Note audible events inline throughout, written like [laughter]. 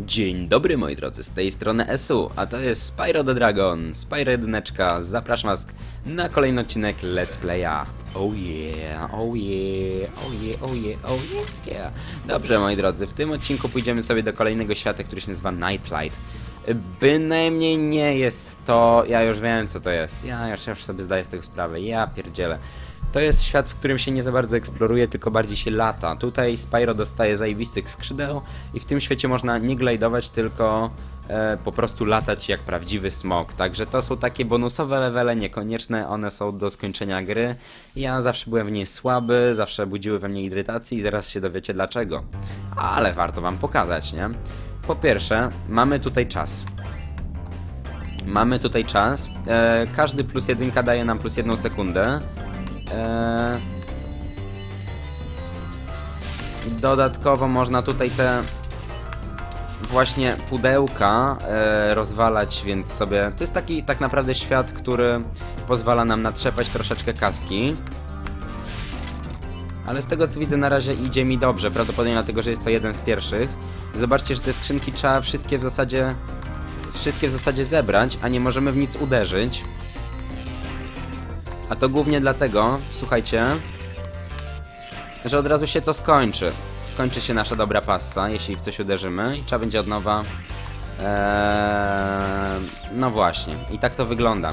Dzień dobry moi drodzy, z tej strony SU, a to jest Spyro the Dragon, Spyro 1, zapraszam was na kolejny odcinek Let's Playa. Oh yeah, oh yeah, oh yeah, oh yeah, oh yeah. Dobrze moi drodzy, w tym odcinku pójdziemy sobie do kolejnego świata, który się nazywa Night Flight. Bynajmniej nie jest to, ja już wiem co to jest, ja już, już sobie zdaję z tego sprawę, ja pierdzielę. To jest świat, w którym się nie za bardzo eksploruje, tylko bardziej się lata. Tutaj Spyro dostaje zajebistych skrzydeł i w tym świecie można nie glajdować, tylko e, po prostu latać jak prawdziwy smok. Także to są takie bonusowe levele, niekonieczne, one są do skończenia gry. Ja zawsze byłem w niej słaby, zawsze budziły we mnie irytacje i zaraz się dowiecie dlaczego. Ale warto wam pokazać, nie? Po pierwsze, mamy tutaj czas. Mamy tutaj czas. E, każdy plus jedynka daje nam plus jedną sekundę. Eee, dodatkowo można tutaj te właśnie pudełka e, rozwalać, więc sobie... To jest taki tak naprawdę świat, który pozwala nam natrzepać troszeczkę kaski. Ale z tego co widzę na razie idzie mi dobrze, prawdopodobnie dlatego, że jest to jeden z pierwszych. Zobaczcie, że te skrzynki trzeba wszystkie w zasadzie... Wszystkie w zasadzie zebrać, a nie możemy w nic uderzyć. A to głównie dlatego, słuchajcie, że od razu się to skończy. Skończy się nasza dobra passa, jeśli w coś uderzymy i trzeba będzie od nowa... Eee, no właśnie, i tak to wygląda.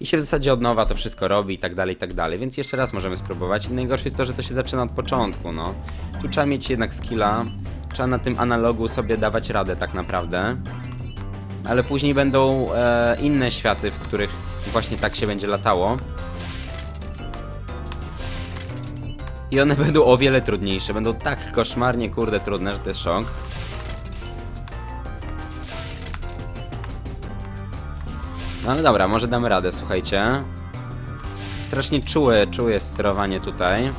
I się w zasadzie od nowa to wszystko robi i tak dalej, i tak dalej, więc jeszcze raz możemy spróbować. I najgorsze jest to, że to się zaczyna od początku, no. Tu trzeba mieć jednak skilla, trzeba na tym analogu sobie dawać radę tak naprawdę. Ale później będą e, inne światy, w których właśnie tak się będzie latało. I one będą o wiele trudniejsze, będą tak koszmarnie kurde trudne, że to jest szok. No ale dobra, może damy radę, słuchajcie. Strasznie czułe, czułe sterowanie tutaj.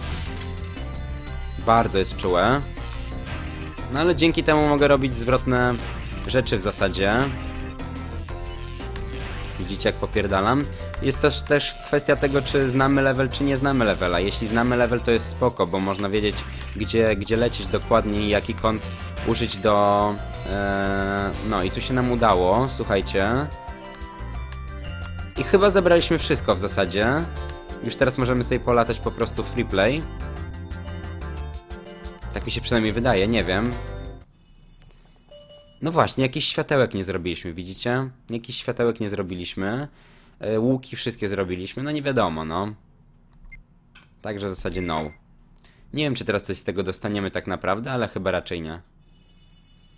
Bardzo jest czułe. No ale dzięki temu mogę robić zwrotne rzeczy w zasadzie. Widzicie jak popierdalam? Jest też, też kwestia tego, czy znamy level, czy nie znamy levela. Jeśli znamy level, to jest spoko, bo można wiedzieć, gdzie, gdzie lecieć dokładnie i jaki kąt użyć do... E, no i tu się nam udało, słuchajcie. I chyba zebraliśmy wszystko w zasadzie. Już teraz możemy sobie polatać po prostu free play. Tak mi się przynajmniej wydaje, nie wiem. No właśnie, jakiś światełek nie zrobiliśmy, widzicie? Jakiś światełek nie zrobiliśmy. E, łuki wszystkie zrobiliśmy, no nie wiadomo, no. Także w zasadzie no. Nie wiem, czy teraz coś z tego dostaniemy tak naprawdę, ale chyba raczej nie.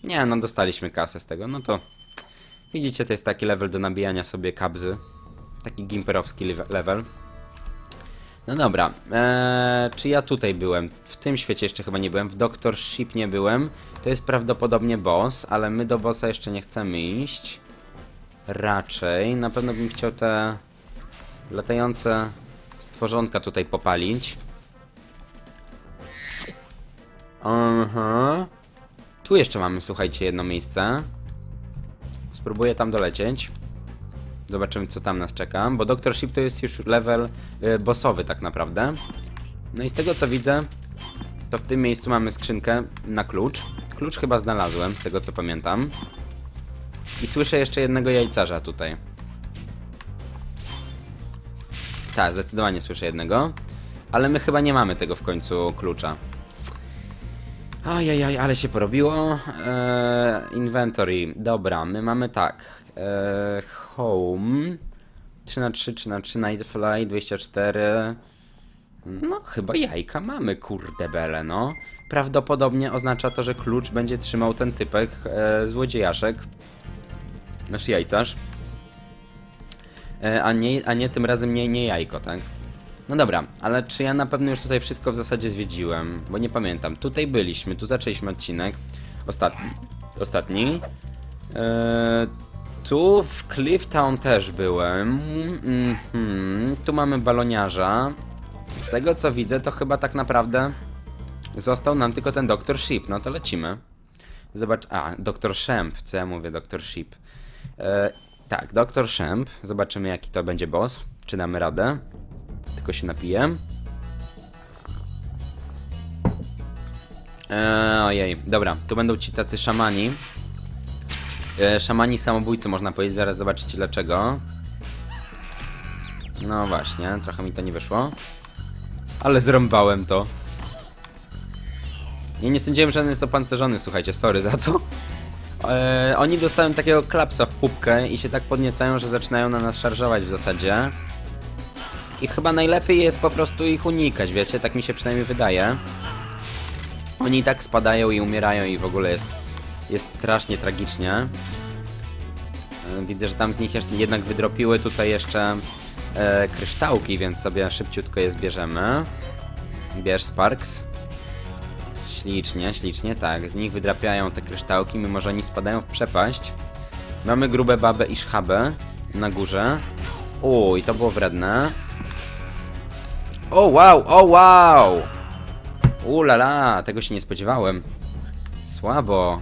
Nie, no dostaliśmy kasę z tego, no to... Widzicie, to jest taki level do nabijania sobie kabzy. Taki gimperowski level. No dobra, eee, czy ja tutaj byłem? W tym świecie jeszcze chyba nie byłem, w Doctor Ship nie byłem. To jest prawdopodobnie boss, ale my do bossa jeszcze nie chcemy iść. Raczej, na pewno bym chciał te latające stworzonka tutaj popalić. Aha. Tu jeszcze mamy, słuchajcie, jedno miejsce. Spróbuję tam dolecieć. Zobaczymy, co tam nas czeka, bo Doctor Ship to jest już level y, bossowy tak naprawdę. No i z tego, co widzę, to w tym miejscu mamy skrzynkę na klucz. Klucz chyba znalazłem, z tego co pamiętam. I słyszę jeszcze jednego jajcarza tutaj. Tak, zdecydowanie słyszę jednego. Ale my chyba nie mamy tego w końcu klucza. Ajajaj, ale się porobiło. Eee, inventory. Dobra, my mamy tak. Eee, home. 3 na 3 3 na 3 Nightfly, 24. No, chyba jajka mamy, kurde bele, no. Prawdopodobnie oznacza to, że klucz będzie trzymał ten typek e, złodziejaszek. Nasz jajcarz. E, a, nie, a nie tym razem nie, nie jajko, tak? No dobra, ale czy ja na pewno już tutaj wszystko w zasadzie zwiedziłem? Bo nie pamiętam. Tutaj byliśmy, tu zaczęliśmy odcinek. Ostatni. Ostatni. Eee, tu w Clifftown też byłem. Mm -hmm. Tu mamy baloniarza. Z tego co widzę, to chyba tak naprawdę został nam tylko ten Dr. Ship. No to lecimy. Zobacz. A, Dr. Shemp. Co ja mówię, Dr. Ship? Eee, tak, Dr. Shemp. Zobaczymy, jaki to będzie boss. Czy damy radę. Tylko się napiję. Eee, ojej, dobra, tu będą ci tacy szamani. E, szamani samobójcy można powiedzieć, zaraz zobaczycie dlaczego. No właśnie, trochę mi to nie wyszło. Ale zrąbałem to. Ja nie sądziłem, że on jest opancerzony, słuchajcie, sorry za to. E, oni dostają takiego klapsa w pupkę i się tak podniecają, że zaczynają na nas szarżować w zasadzie. I chyba najlepiej jest po prostu ich unikać, wiecie? Tak mi się przynajmniej wydaje. Oni tak spadają i umierają i w ogóle jest, jest strasznie tragicznie. E, Widzę, że tam z nich jednak wydropiły tutaj jeszcze e, kryształki, więc sobie szybciutko je zbierzemy. Bierz Sparks. Ślicznie, ślicznie, tak. Z nich wydrapiają te kryształki, mimo że oni spadają w przepaść. Mamy grube babę i szchabę na górze. Uj, to było wredne. O wow, o wow! Ulala, tego się nie spodziewałem. Słabo.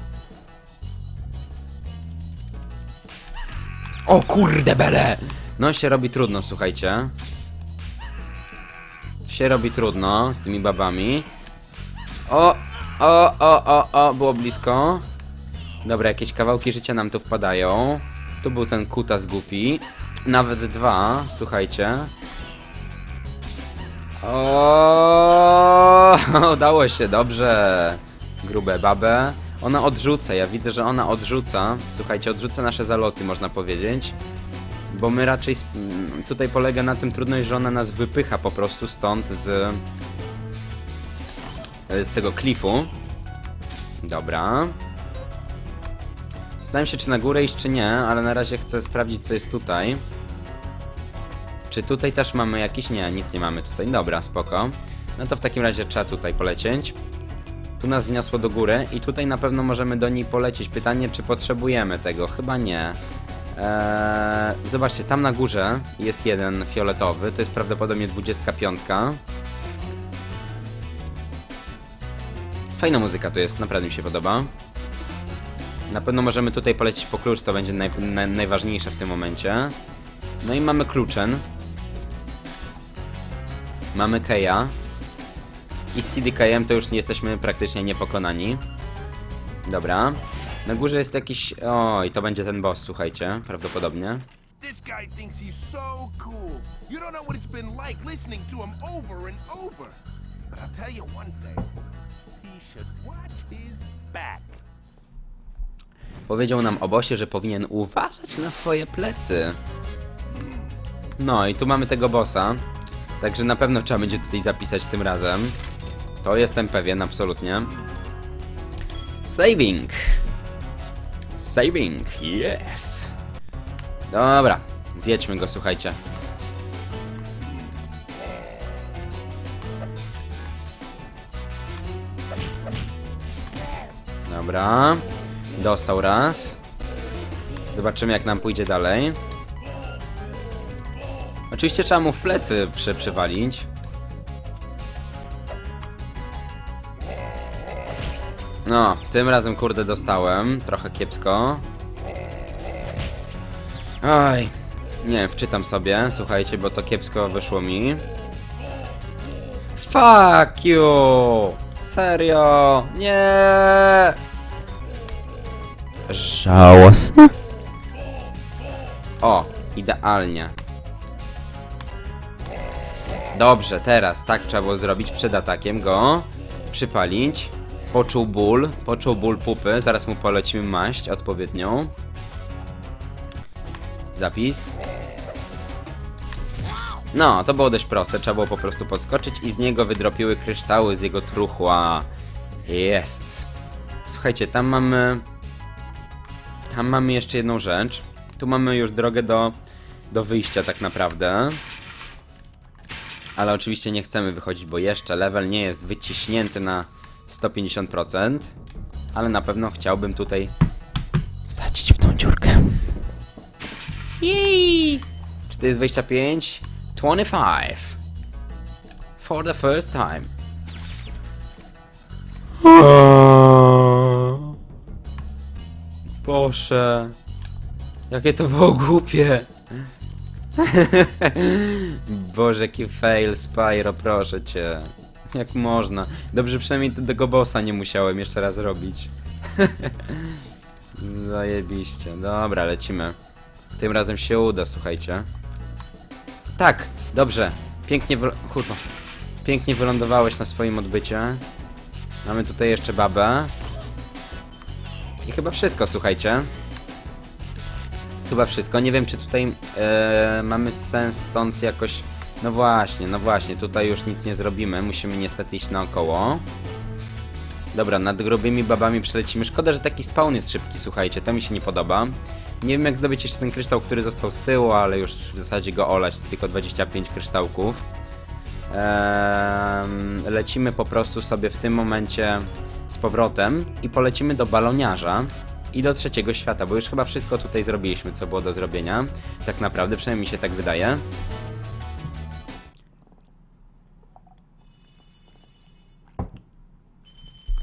O kurde bele! No się robi trudno, słuchajcie. Się robi trudno z tymi babami. O, o, o, o, o, było blisko. Dobra, jakieś kawałki życia nam tu wpadają. Tu był ten kutas głupi. Nawet dwa, słuchajcie. O, [laughs] udało się, dobrze. Grube babę. Ona odrzuca, ja widzę, że ona odrzuca. Słuchajcie, odrzuca nasze zaloty, można powiedzieć. Bo my raczej. Tutaj polega na tym trudność, że ona nas wypycha po prostu stąd z. z tego klifu. Dobra. Zastanawiam się, czy na górę iść, czy nie, ale na razie chcę sprawdzić, co jest tutaj. Czy tutaj też mamy jakieś? Nie, nic nie mamy tutaj. Dobra, spoko. No to w takim razie trzeba tutaj polecieć. Tu nas wniosło do góry i tutaj na pewno możemy do niej polecieć. Pytanie, czy potrzebujemy tego? Chyba nie. Eee, zobaczcie, tam na górze jest jeden fioletowy. To jest prawdopodobnie 25. Fajna muzyka tu jest, naprawdę mi się podoba. Na pewno możemy tutaj polecieć po klucz, to będzie naj, naj, najważniejsze w tym momencie. No i mamy kluczen. Mamy Keja. I z CDKM to już nie jesteśmy praktycznie niepokonani. Dobra. Na górze jest jakiś... Oj, to będzie ten boss, słuchajcie, prawdopodobnie. This guy thinks he's so cool. You don't know what it's been like listening to him over and over. But I'll tell you one thing. He should watch his back. Powiedział nam o bossie, że powinien uważać na swoje plecy. No i tu mamy tego bossa. Także na pewno trzeba będzie tutaj zapisać tym razem. To jestem pewien, absolutnie. Saving. Saving, yes. Dobra, zjedźmy go, słuchajcie. Dobra. Dostał raz. Zobaczymy jak nam pójdzie dalej. Oczywiście trzeba mu w plecy przy, przywalić. No, tym razem kurde dostałem. Trochę kiepsko. Oj. Nie, wczytam sobie, słuchajcie, bo to kiepsko wyszło mi. Fuck you! Serio! Nie! Żałosne? O, idealnie. Dobrze, teraz tak trzeba było zrobić przed atakiem go. Przypalić. Poczuł ból, poczuł ból pupy. Zaraz mu polecimy maść odpowiednią. Zapis. No, to było dość proste. Trzeba było po prostu podskoczyć i z niego wydropiły kryształy z jego truchła. Jest. Słuchajcie, tam mamy... Tam mamy jeszcze jedną rzecz. Tu mamy już drogę do, do wyjścia tak naprawdę. Ale oczywiście nie chcemy wychodzić, bo jeszcze level nie jest wyciśnięty na 150%. Ale na pewno chciałbym tutaj wsadzić w tą dziurkę. Jej! Czy to jest 25? 25. For the first time. Boże. Jakie to było głupie. [laughs] Boże, jaki fail, Spyro, proszę cię. Jak można? Dobrze, przynajmniej tego bossa nie musiałem jeszcze raz robić. [laughs] Zajebiście. Dobra, lecimy. Tym razem się uda, słuchajcie. Tak, dobrze. Pięknie wy... Kurwa. Pięknie wylądowałeś na swoim odbycie. Mamy tutaj jeszcze babę. I chyba wszystko, słuchajcie. Chyba wszystko. Nie wiem, czy tutaj e, mamy sens stąd jakoś... No właśnie, no właśnie. Tutaj już nic nie zrobimy. Musimy niestety iść naokoło. Dobra, nad grubymi babami przelecimy. Szkoda, że taki spawn jest szybki, słuchajcie. To mi się nie podoba. Nie wiem, jak zdobyć jeszcze ten kryształ, który został z tyłu, ale już w zasadzie go olać. To tylko 25 kryształków. Ehm, lecimy po prostu sobie w tym momencie z powrotem i polecimy do baloniarza i do trzeciego świata, bo już chyba wszystko tutaj zrobiliśmy, co było do zrobienia. Tak naprawdę, przynajmniej mi się tak wydaje.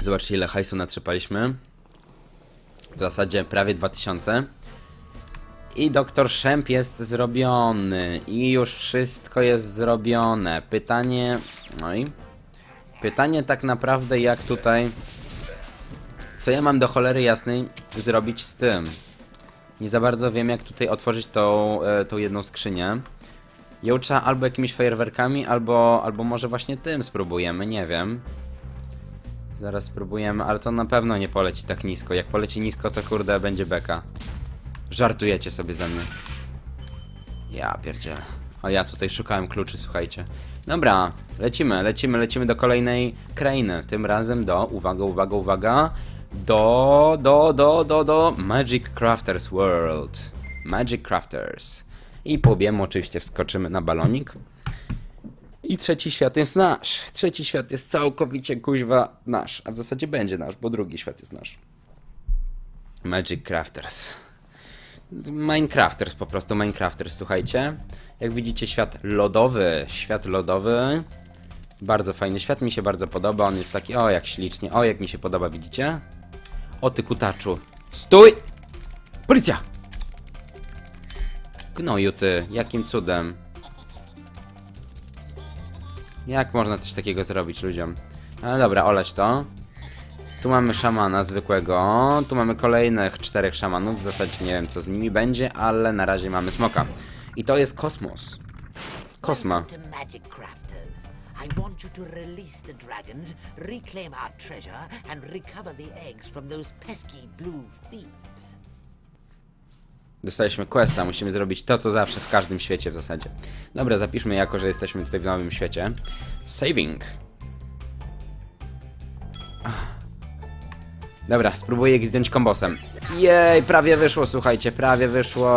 Zobaczcie, ile hajsu natrzepaliśmy. W zasadzie prawie 2000. I doktor Szemp jest zrobiony. I już wszystko jest zrobione. Pytanie... No i... Pytanie tak naprawdę jak tutaj... Co ja mam do cholery jasnej zrobić z tym? Nie za bardzo wiem jak tutaj otworzyć tą, e, tą jedną skrzynię. Ją trzeba albo jakimiś fajerwerkami, albo, albo może właśnie tym spróbujemy, nie wiem. Zaraz spróbujemy, ale to na pewno nie poleci tak nisko. Jak poleci nisko, to kurde będzie beka. Żartujecie sobie ze mnie. Ja pierdzielę. A ja tutaj szukałem kluczy, słuchajcie. Dobra, lecimy, lecimy, lecimy do kolejnej krainy. Tym razem do, uwaga, uwaga, uwaga, do, do, do, do, do Magic Crafters World. Magic Crafters. I po oczywiście wskoczymy na balonik. I trzeci świat jest nasz. Trzeci świat jest całkowicie kuźwa nasz. A w zasadzie będzie nasz, bo drugi świat jest nasz. Magic Crafters. Minecrafters po prostu, Minecrafters, słuchajcie. Jak widzicie, świat lodowy, świat lodowy. Bardzo fajny świat, mi się bardzo podoba. On jest taki, o jak ślicznie, o jak mi się podoba, widzicie? O ty kutaczu. Stój! Policja! Gnoju ty, jakim cudem? Jak można coś takiego zrobić ludziom? Ale dobra, olać to. Tu mamy szamana zwykłego, tu mamy kolejnych czterech szamanów, w zasadzie nie wiem co z nimi będzie, ale na razie mamy smoka. I to jest kosmos. Kosma. I want you to release the dragons, reclaim our treasure, and recover the eggs from those pesky blue thieves. Dostaliśmy questa, musimy zrobić to, co zawsze w każdym świecie w zasadzie. Dobra, zapiszmy jako, że jesteśmy tutaj w nowym świecie. Saving. Ach. Dobra, spróbuję ich zdjąć kombosem. Jej, prawie wyszło, słuchajcie, prawie wyszło.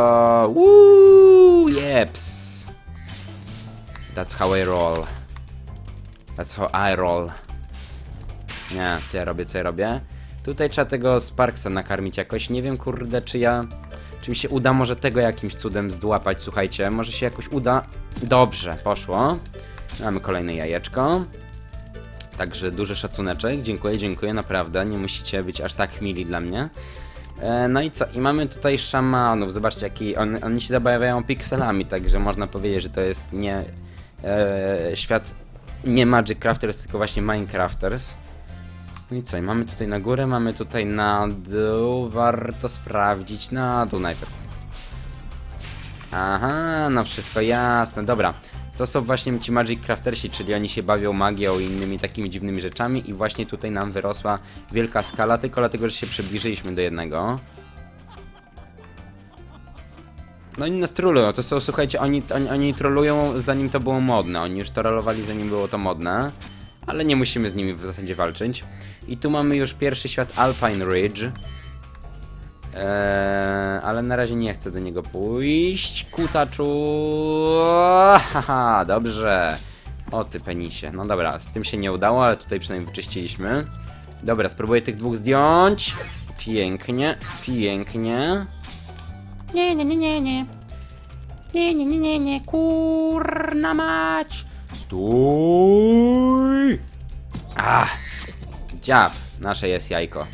Woo, jeps. That's how I roll. That's how I roll. Nie, co ja robię, co ja robię? Tutaj trzeba tego Sparksa nakarmić jakoś. Nie wiem, kurde, czy ja... Czy mi się uda może tego jakimś cudem zdłapać, słuchajcie. Może się jakoś uda. Dobrze, poszło. Mamy kolejne jajeczko. Także duży szacuneczek. Dziękuję, dziękuję, naprawdę. Nie musicie być aż tak mili dla mnie. E, no i co? I mamy tutaj szamanów. Zobaczcie, jaki on, oni się zabawiają pikselami, także można powiedzieć, że to jest nie e, świat nie Magic Crafters, tylko właśnie Minecrafters. No i co? I mamy tutaj na górę, mamy tutaj na dół. Warto sprawdzić na dół najpierw. Aha, no wszystko jasne. Dobra. To są właśnie ci Magic Craftersi, czyli oni się bawią magią i innymi takimi dziwnymi rzeczami i właśnie tutaj nam wyrosła wielka skala, tylko dlatego, że się przybliżyliśmy do jednego. No oni nas trollują, to są, słuchajcie, oni, oni, oni trollują zanim to było modne, oni już to rollowali zanim było to modne, ale nie musimy z nimi w zasadzie walczyć. I tu mamy już pierwszy świat Alpine Ridge. Eee, ale na razie nie chcę do niego pójść. Kutaczu. Haha, dobrze. O ty penisie. No dobra, z tym się nie udało, ale tutaj przynajmniej wyczyściliśmy. Dobra, spróbuję tych dwóch zdjąć. Pięknie, pięknie. Nie, nie, nie, nie, nie. Nie, nie, nie, nie, nie. Kurna mać. Stój! Ach! Dziab! Nasze jest jajko.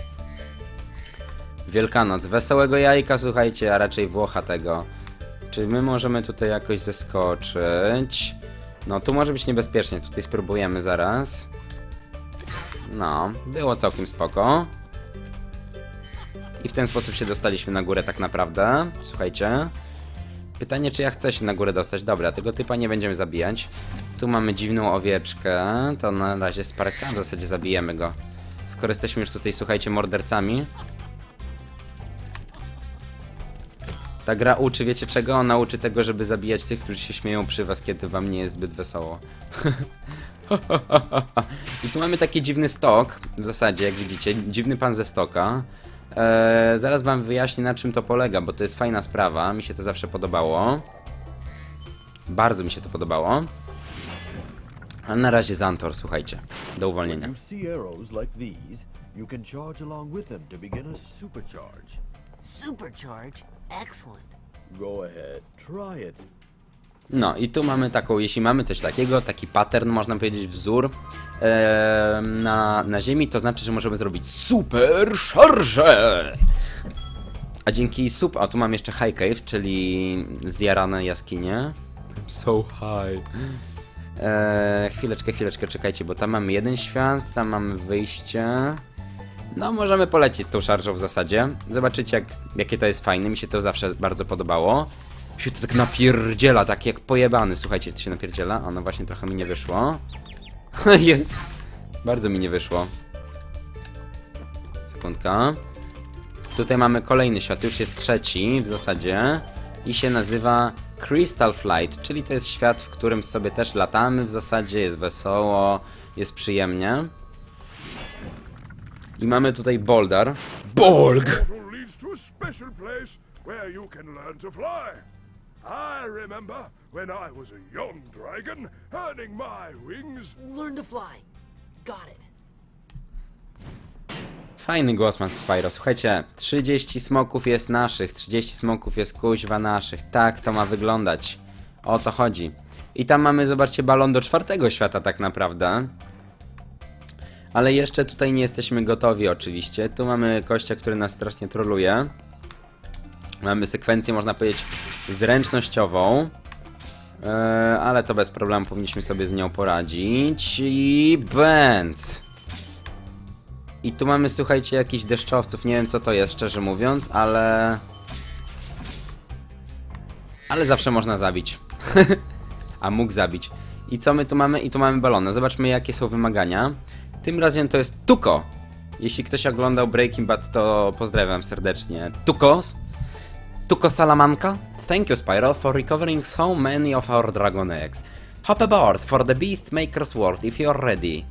Wielkanoc. Wesołego jajka, słuchajcie, a raczej Włocha tego. Czy my możemy tutaj jakoś zeskoczyć? No, tu może być niebezpiecznie. Tutaj spróbujemy zaraz. No, było całkiem spoko. I w ten sposób się dostaliśmy na górę tak naprawdę. Słuchajcie. Pytanie, czy ja chcę się na górę dostać. Dobra, tego typa nie będziemy zabijać. Tu mamy dziwną owieczkę. To na razie Sparksa w zasadzie zabijemy go. Skoro jesteśmy już tutaj, słuchajcie, mordercami. Ta gra uczy, wiecie czego? Ona uczy tego, żeby zabijać tych, którzy się śmieją przy was, kiedy wam nie jest zbyt wesoło. [laughs] I tu mamy taki dziwny stok, w zasadzie, jak widzicie, dziwny pan ze stoka. Eee, zaraz wam wyjaśnię, na czym to polega, bo to jest fajna sprawa, mi się to zawsze podobało. Bardzo mi się to podobało. A na razie Zantor, słuchajcie, do uwolnienia. You see arrows like these, you can charge along with them to begin a supercharge. Supercharge? Excellent. Go ahead, try it. No i tu mamy taką, jeśli mamy coś takiego, taki pattern, można powiedzieć, wzór e, na, na ziemi, to znaczy, że możemy zrobić super szarże! A dzięki sup, a tu mam jeszcze high cave, czyli zjarane jaskinie. So high. E, chwileczkę, chwileczkę, czekajcie, bo tam mamy jeden świat, tam mamy wyjście. No, możemy polecieć z tą szarżą w zasadzie. Zobaczycie, jak, jakie to jest fajne. Mi się to zawsze bardzo podobało. Się to tak napierdziela, tak jak pojebany. Słuchajcie, to się napierdziela. A no właśnie, trochę mi nie wyszło. [laughs] Jest. Bardzo mi nie wyszło. Sekundka. Tutaj mamy kolejny świat, już jest trzeci w zasadzie. I się nazywa Crystal Flight, czyli to jest świat, w którym sobie też latamy w zasadzie, jest wesoło, jest przyjemnie. I mamy tutaj Boulder. Bolg! I remember when I was a young dragon, earning my wings. Learn to fly. Got it. Fajny głos ma Spyro. Słuchajcie, 30 smoków jest naszych, 30 smoków jest kuźwa naszych. Tak to ma wyglądać. O to chodzi. I tam mamy, zobaczcie, balon do czwartego świata tak naprawdę. Ale jeszcze tutaj nie jesteśmy gotowi oczywiście. Tu mamy kościa, który nas strasznie troluje. Mamy sekwencję, można powiedzieć, zręcznościową. Eee, ale to bez problemu powinniśmy sobie z nią poradzić. I bęc. I tu mamy, słuchajcie, jakichś deszczowców. Nie wiem, co to jest, szczerze mówiąc, ale... Ale zawsze można zabić. [laughs] A mógł zabić. I co my tu mamy? I tu mamy balony. Zobaczmy, jakie są wymagania. Tym razem to jest Tuko. Jeśli ktoś oglądał Breaking Bad, to pozdrawiam serdecznie. Tuko. Tuko Salamanca. Thank you, Spyro, for recovering so many of our dragon eggs. Hop aboard for the Beastmaker's World if you're ready.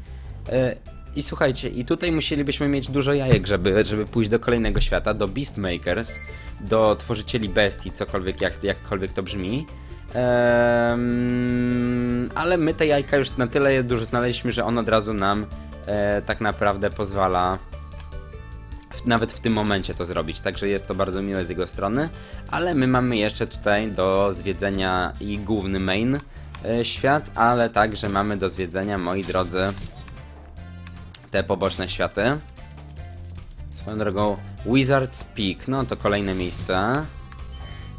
E, I słuchajcie, i tutaj musielibyśmy mieć dużo jajek, żeby, żeby pójść do kolejnego świata, do Beastmakers, do tworzycieli bestii, cokolwiek, jak, jakkolwiek to brzmi. Ehm, ale my te jajka już na tyle dużo znaleźliśmy, że on od razu nam e, tak naprawdę pozwala w, nawet w tym momencie to zrobić, także jest to bardzo miłe z jego strony, ale my mamy jeszcze tutaj do zwiedzenia i główny main e, świat, ale także mamy do zwiedzenia, moi drodzy, te poboczne światy. Swoją drogą, Wizard's Peak, no to kolejne miejsce.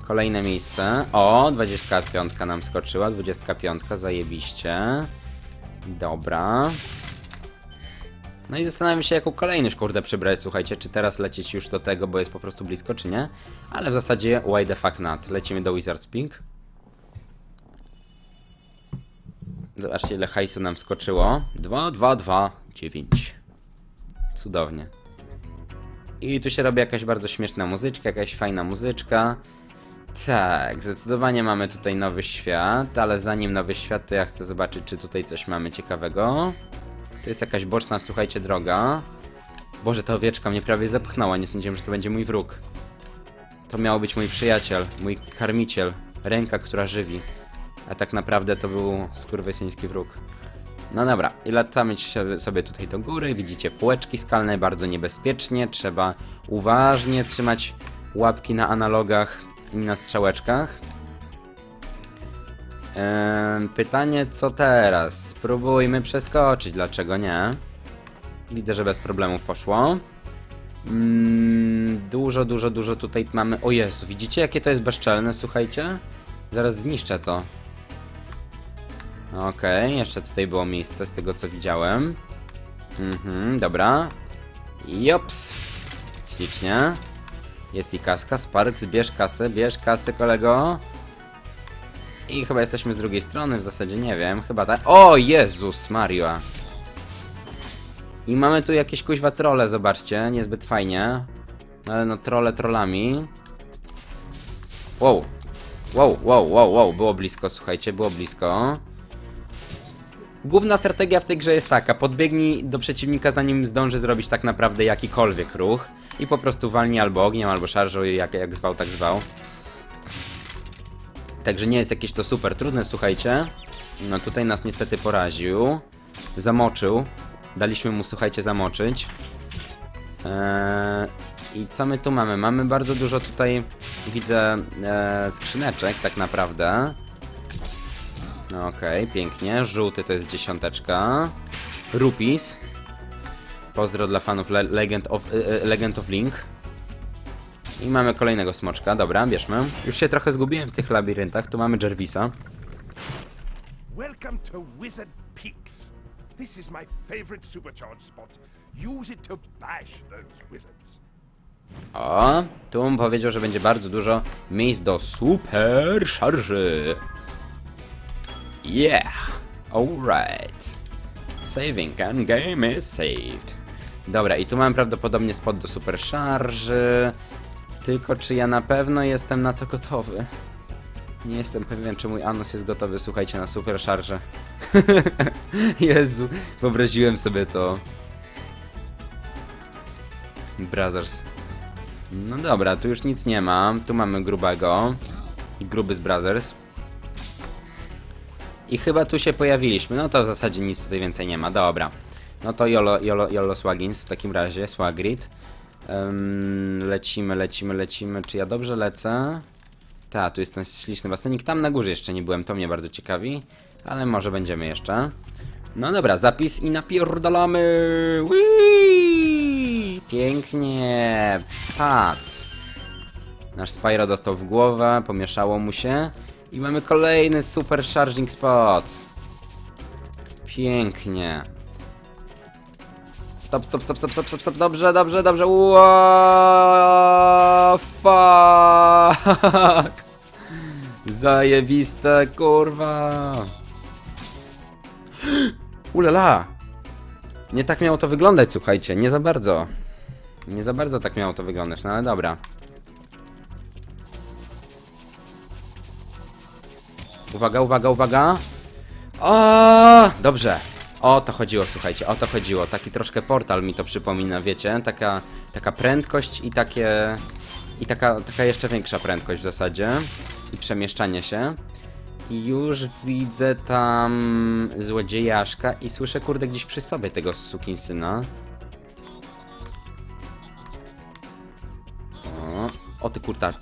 Kolejne miejsce. O, 25 nam skoczyła, 25, zajebiście. Dobra. No i zastanawiam się, jaką kolejność kurde przybrać, słuchajcie, czy teraz lecieć już do tego, bo jest po prostu blisko, czy nie. Ale w zasadzie, why the fuck not? Lecimy do Wizard's Peak. Zobaczcie, ile hajsu nam skoczyło. 2, 2, 2, 9. Cudownie. I tu się robi jakaś bardzo śmieszna muzyczka, jakaś fajna muzyczka. Tak, zdecydowanie mamy tutaj nowy świat, ale zanim nowy świat, to ja chcę zobaczyć, czy tutaj coś mamy ciekawego. To jest jakaś boczna, słuchajcie, droga. Boże, ta owieczka mnie prawie zepchnęła, nie sądziłem, że to będzie mój wróg. To miał być mój przyjaciel, mój karmiciel, ręka, która żywi. A tak naprawdę to był skurwysyński wróg. No dobra, i latamy sobie tutaj do góry, widzicie półeczki skalne, bardzo niebezpiecznie, trzeba uważnie trzymać łapki na analogach i na strzałeczkach. Ehm, pytanie, co teraz? Spróbujmy przeskoczyć, dlaczego nie? Widzę, że bez problemów poszło. Mm, dużo, dużo, dużo tutaj mamy. O Jezu, widzicie jakie to jest bezczelne, słuchajcie? Zaraz zniszczę to. Okej, jeszcze tutaj było miejsce z tego co widziałem. Mhm, dobra. Jops. Ślicznie. Jest i kaska, Sparks, bierz kasę, bierz kasę, kolego. I chyba jesteśmy z drugiej strony, w zasadzie nie wiem, chyba tak. O, Jezus Mario! I mamy tu jakieś kuźwa trole, zobaczcie, niezbyt fajnie. No ale no, trole trolami. Wow. Wow, wow, wow, wow, było blisko, słuchajcie, było blisko. Główna strategia w tej grze jest taka, podbiegnij do przeciwnika zanim zdąży zrobić tak naprawdę jakikolwiek ruch i po prostu walnij albo ogniem, albo szarżuj, jak, jak zwał, tak zwał. Także nie jest jakieś to super trudne, słuchajcie. No tutaj nas niestety poraził. Zamoczył. Daliśmy mu, słuchajcie, zamoczyć. Eee, I co my tu mamy? Mamy bardzo dużo tutaj, widzę, e, skrzyneczek tak naprawdę. Okej, pięknie. Żółty to jest dziesiąteczka. Rupis. Pozdro dla fanów Le Legend, of, e, e, Legend of Link. I mamy kolejnego smoczka, dobra, bierzmy. Już się trochę zgubiłem w tych labiryntach, tu mamy Jervisa. Welcome to Wizard Peaks. This is my favorite supercharged spot. Use it to bash those wizards. O, tu on powiedział, że będzie bardzo dużo miejsc do super szarży. Yeah, alright. Saving and game is saved. Dobra, i tu mam prawdopodobnie spot do super szarży. Tylko czy ja na pewno jestem na to gotowy? Nie jestem pewien, czy mój anus jest gotowy, słuchajcie, na super szarżę. [laughs] Jezu, wyobraziłem sobie to. Brothers. No dobra, tu już nic nie ma. Tu mamy grubego. Gruby z Brothers. I chyba tu się pojawiliśmy. No to w zasadzie nic tutaj więcej nie ma. Dobra. No to Yolo, Yolo, Yolo Swagins w takim razie. Swagrid. Ym, lecimy, lecimy, lecimy. Czy ja dobrze lecę? Ta, tu jest ten śliczny basenik. Tam na górze jeszcze nie byłem, to mnie bardzo ciekawi. Ale może będziemy jeszcze. No dobra, zapis i napierdalamy! Whee! Pięknie! Pac! Nasz Spyro dostał w głowę, pomieszało mu się. I mamy kolejny super charging spot. Pięknie. Stop, stop, stop, stop, stop, stop, stop. Dobrze, dobrze, dobrze. Fuck. Zajebiste, kurwa. Ulala. Nie tak miało to wyglądać, słuchajcie. Nie za bardzo. Nie za bardzo tak miało to wyglądać, no ale dobra. Uwaga, uwaga, uwaga. O, dobrze. O to chodziło, słuchajcie, o to chodziło. Taki troszkę portal mi to przypomina, wiecie? Taka, taka prędkość i takie... I taka, taka jeszcze większa prędkość w zasadzie. I przemieszczanie się. I już widzę tam złodziejaszka i słyszę kurde gdzieś przy sobie tego sukinsyna. O, o ty kurta.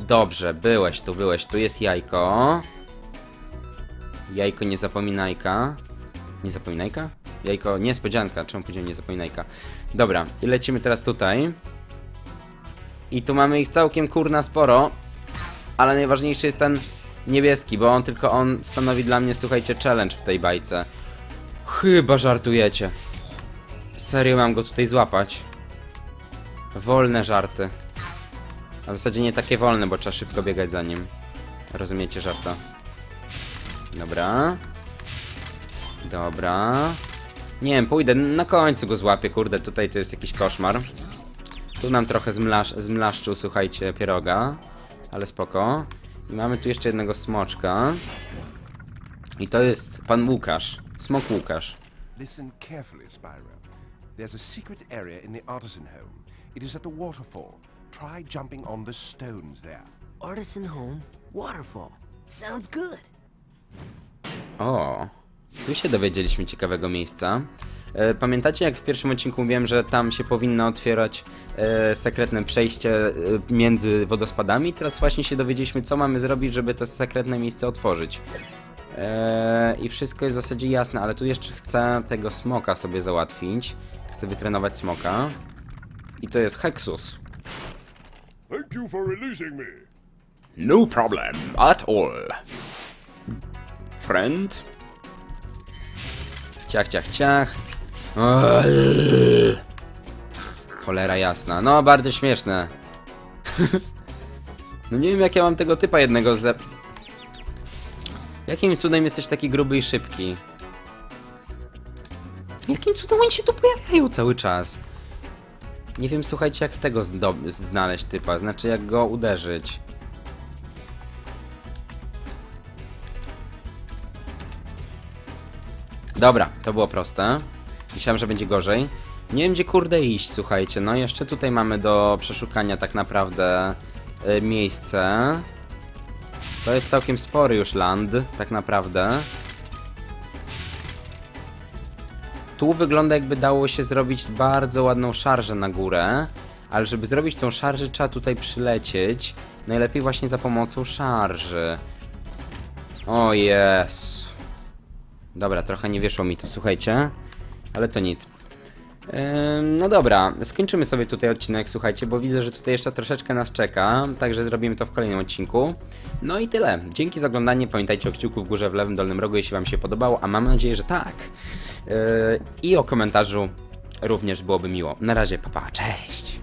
Dobrze, byłeś tu, byłeś tu. Jest jajko. Jajko nie zapominajka. Nie zapominajka? Jajko niespodzianka. Czemu powiedziałem nie zapominajka? Dobra, i lecimy teraz tutaj. I tu mamy ich całkiem kurna sporo. Ale najważniejszy jest ten niebieski, bo on tylko on stanowi dla mnie, słuchajcie, challenge w tej bajce. Chyba żartujecie. Serio mam go tutaj złapać? Wolne żarty. A w zasadzie nie takie wolne, bo trzeba szybko biegać za nim. Rozumiecie żarta? Dobra. Dobra. Nie wiem, pójdę, na końcu go złapię, kurde, tutaj to jest jakiś koszmar. Tu nam trochę zmlasz, zmlaszczył, słuchajcie, pieroga. Ale spoko. I mamy tu jeszcze jednego smoczka. I to jest pan Łukasz. Smok Łukasz. Listen carefully, Spyro. There's a secret area in the artisan home. It is at the waterfall. Try jumping on the stones there. Artisan home, waterfall. Sounds good. O, tu się dowiedzieliśmy ciekawego miejsca. E, Pamiętacie, jak w pierwszym odcinku mówiłem, że tam się powinno otwierać e, sekretne przejście e, między wodospadami? Teraz właśnie się dowiedzieliśmy, co mamy zrobić, żeby to sekretne miejsce otworzyć. E, I wszystko jest w zasadzie jasne, ale tu jeszcze chcę tego smoka sobie załatwić. Chcę wytrenować smoka. I to jest Hexus. Thank you for releasing me. No problem at all. Friend? Ciach, ciach, ciach. Cholera jasna. No, bardzo śmieszne. [laughs] No nie wiem jak ja mam tego typa jednego ze... Jakim cudem jesteś taki gruby i szybki? Jakim cudem oni się tu pojawiają cały czas? Nie wiem, słuchajcie, jak tego znaleźć typa, znaczy jak go uderzyć. Dobra, to było proste. Myślałem, że będzie gorzej. Nie wiem, gdzie kurde iść, słuchajcie. No jeszcze tutaj mamy do przeszukania tak naprawdę y, miejsce. To jest całkiem spory już land, tak naprawdę. Tu wygląda jakby dało się zrobić bardzo ładną szarżę na górę, ale żeby zrobić tą szarżę trzeba tutaj przylecieć. Najlepiej właśnie za pomocą szarży. O jest. Dobra, trochę nie wyszło mi to, słuchajcie. Ale to nic. No dobra, skończymy sobie tutaj odcinek, słuchajcie, bo widzę, że tutaj jeszcze troszeczkę nas czeka, także zrobimy to w kolejnym odcinku. No i tyle. Dzięki za oglądanie. Pamiętajcie o kciuku w górze w lewym dolnym rogu, jeśli Wam się podobało, a mam nadzieję, że tak. Yy, I o komentarzu również byłoby miło. Na razie, papa, cześć!